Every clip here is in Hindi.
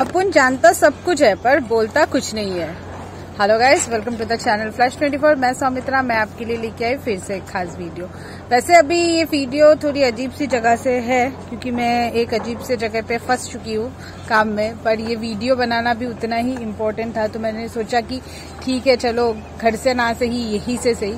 अपन जानता सब कुछ है, पर बोलता कुछ नहीं है। Hello guys welcome to the channel flash 24 मैं सौमित्रा, मैं आपके लिए लेके आई फिर से एक खास वीडियो वैसे अभी ये वीडियो थोड़ी अजीब सी जगह से है, क्योंकि मैं एक अजीब से जगह पे फंस चुकी हूँ काम में, पर ये वीडियो बनाना भी उतना ही इम्पोर्टेंट था तो मैंने सोचा कि ठीक है, चलो घर से ना सही, यही से सही।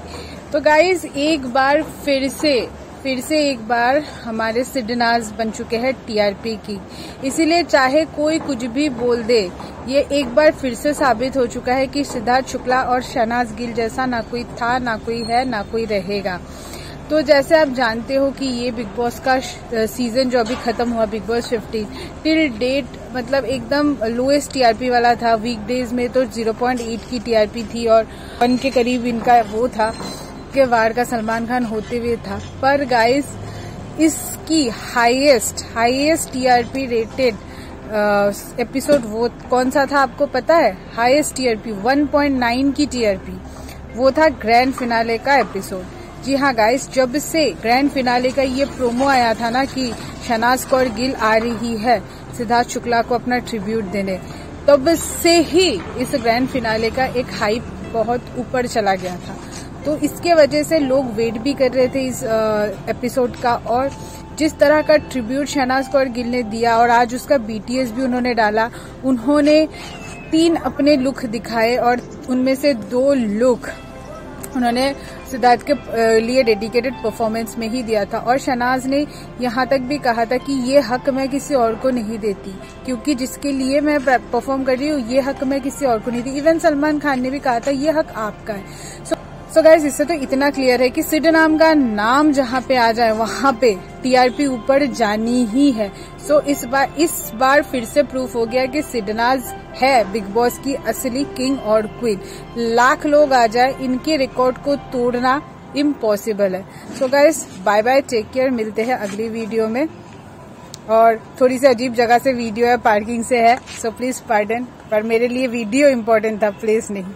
तो गाइज़ एक बार फिर से फिर से एक बार हमारे सिडनाज बन चुके हैं टीआरपी की। इसीलिए चाहे कोई कुछ भी बोल दे, ये एक बार फिर से साबित हो चुका है कि सिद्धार्थ शुक्ला और शनाज गिल जैसा ना कोई था, ना कोई है, ना कोई रहेगा। तो जैसे आप जानते हो कि ये बिग बॉस का सीज़न जो अभी खत्म हुआ, बिग बॉस 15 टिल डेट मतलब एकदम लोएस्ट टीआरपी वाला था। वीकडेज में तो 0.8 की टीआरपी थी और वन के करीब इनका वो था। के वार का सलमान खान होते हुए था। पर गाइस इसकी highest highest TRP rated episode वो कौन सा था आपको पता है? हाईएस्ट टीआरपी 1.9 की टीआरपी वो था ग्रैंड फिनाले का एपिसोड जी हाँ गाइस जब से ग्रैंड फिनाले का ये प्रोमो आया था ना कि शनाज कौर गिल आ रही है, सिद्धार्थ शुक्ला को अपना ट्रिब्यूट देने, तब से ही इस ग्रैंड फिनाले का एक हाइप बहुत ऊपर चला गया था। तो इसके वजह से लोग वेट भी कर रहे थे इस एपिसोड का और जिस तरह का ट्रिब्यूट शहनाज कौर गिल ने दिया और आज उसका बीटीएस भी उन्होंने डाला, उन्होंने तीन अपने लुक दिखाए और उनमें से दो लुक उन्होंने सिद्धार्थ के लिए डेडिकेटेड परफॉर्मेंस में ही दिया था। और शनाज ने यहाँ तक भी कहा था कि ये हक मैं किसी और को नहीं देती, क्योंकि जिसके लिए मैं परफॉर्म कर रही हूँ, ये हक मैं किसी और को नहीं दी इवन सलमान खान ने भी कहा था, ये हक आपका है। सो सो so गाइज़ इससे तो इतना क्लियर है कि सिड नाम का नाम जहाँ पे आ जाए, वहाँ पे टीआरपी ऊपर जानी ही है। सो so इस बार इस बार फिर से प्रूफ हो गया कि सिडनाज है बिग बॉस की असली किंग और क्वीन लाख लोग आ जाए, इनके रिकॉर्ड को तोड़ना इम्पॉसिबल है। So guys bye bye take care मिलते हैं अगली वीडियो में। और थोड़ी सी अजीब जगह से वीडियो है पार्किंग से है। सो प्लीज़ पार्डन पर मेरे लिए वीडियो इम्पोर्टेंट था प्लीज़ नहीं।